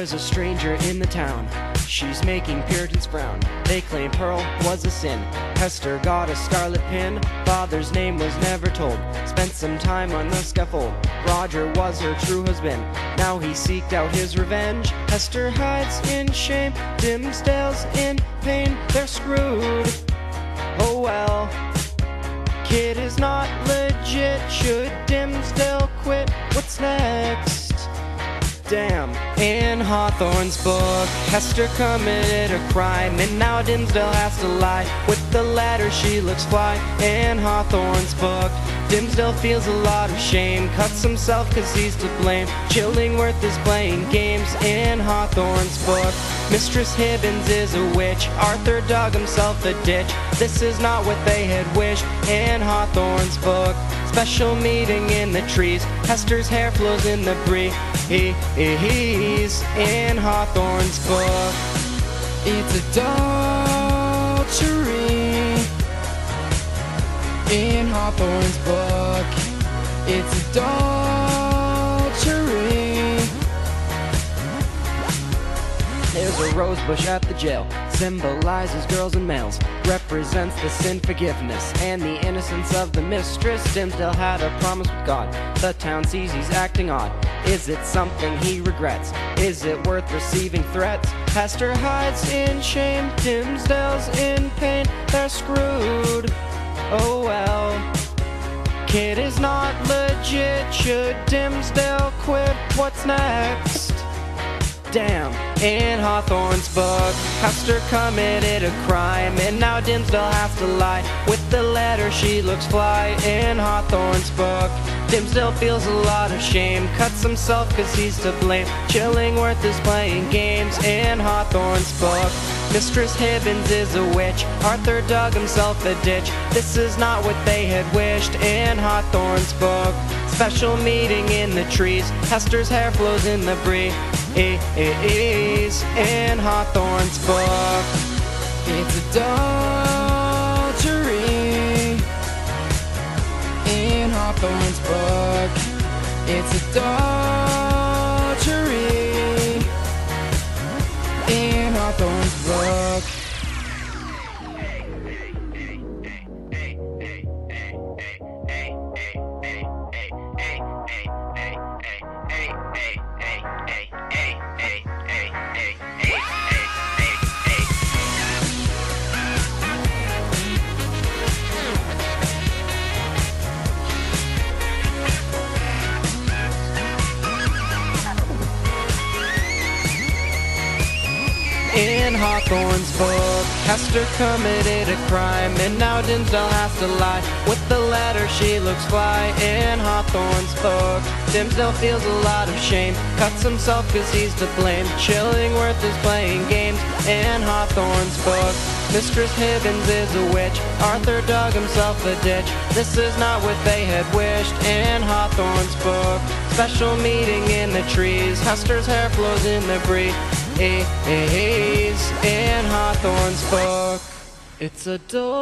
is a stranger in the town. She's making Puritans frown. They claim Pearl was a sin. Hester got a scarlet pin. Father's name was never told. Spent some time on the scaffold. Roger was her true husband. Now he seeked out his revenge. Hester hides in shame. Dimmesdale's in pain. They're screwed. Damn. In Hawthorne's book, Hester committed a crime, and now Dimmesdale has to lie. With the latter, she looks fly. In Hawthorne's book, Dimmesdale feels a lot of shame, cuts himself cause he's to blame. Chillingworth is playing games in Hawthorne's book. Mistress Hibbins is a witch, Arthur dug himself a ditch. This is not what they had wished in Hawthorne's book. Special meeting in the trees, Hester's hair flows in the breeze. He, he, he's in Hawthorne's book. It's adultery in Hawthorne's book. It's adultery. A rose bush at the jail, symbolizes girls and males, represents the sin forgiveness and the innocence of the mistress. Dimmesdale had a promise with God. The town sees he's acting odd. Is it something he regrets? Is it worth receiving threats? Hester hides in shame, Dimmesdale's in pain. They're screwed. Oh well. Kid is not legit. Should Dimmesdale quit? What's next? Damn, in Hawthorne's book, Hester committed a crime, and now Dimmesdale has to lie. With the letter, she looks fly. In Hawthorne's book, Dimmesdale feels a lot of shame, cuts himself cause he's to blame. Chillingworth is playing games in Hawthorne's book. Mistress Hibbins is a witch, Arthur dug himself a ditch. This is not what they had wished in Hawthorne's book. Special meeting in the trees, Hester's hair flows in the breeze is in Hawthorne's book. It's adultery in Hawthorne's book. It's adultery In Hawthorne's book, Hester committed a crime, and now Dimmesdale has to lie. With the letter, she looks fly. In Hawthorne's book, Dimmesdale feels a lot of shame, cuts himself cause he's to blame. Chillingworth is playing games in Hawthorne's book. Mistress Hibbins is a witch, Arthur dug himself a ditch. This is not what they had wished in Hawthorne's book. Special meeting in the trees, Hester's hair flows in the breeze in Hawthorne's book. It's adultery.